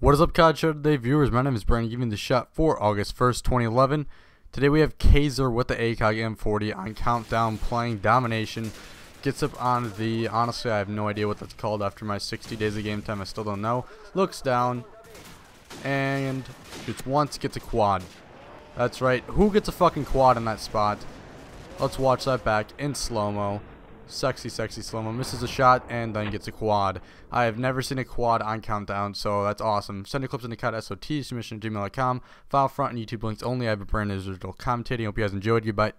What is up, COD Show Today viewers? My name is Brandon, giving the shot for August 1st, 2011. Today we have KAyZeR with the ACOG M40 on Countdown playing Domination. Gets up on the, honestly I have no idea what that's called after my 60 days of game time, I still don't know. Looks down, and shoots once, gets a quad. That's right, who gets a fucking quad in that spot? Let's watch that back in slow-mo. Sexy, sexy slow-mo. Misses a shot and then gets a quad. I have never seen a quad on Countdown, so that's awesome. Send your clips in the cut SOT submission at gmail.com. Filefront and YouTube links only. I have a brand new digital commentating. Hope you guys enjoyed. Goodbye.